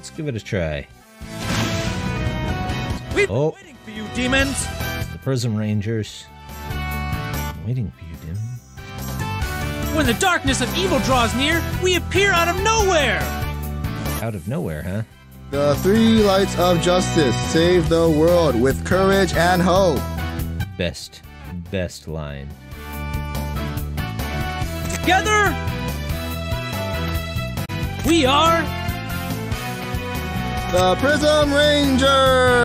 Let's give it a try. We've Oh. been waiting for you, demons. The Prism Rangers. Waiting for you, Dim. When the darkness of evil draws near, we appear out of nowhere. Out of nowhere, huh? The three lights of justice save the world with courage and hope. Best, best line. Together, we are The Prism Ranger!